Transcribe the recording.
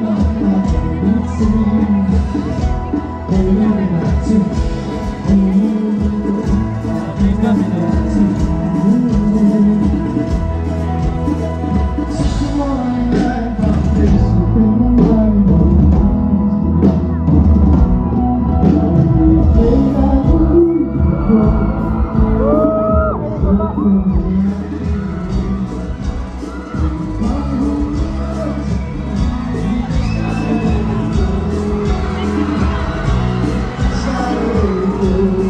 my life, it's you.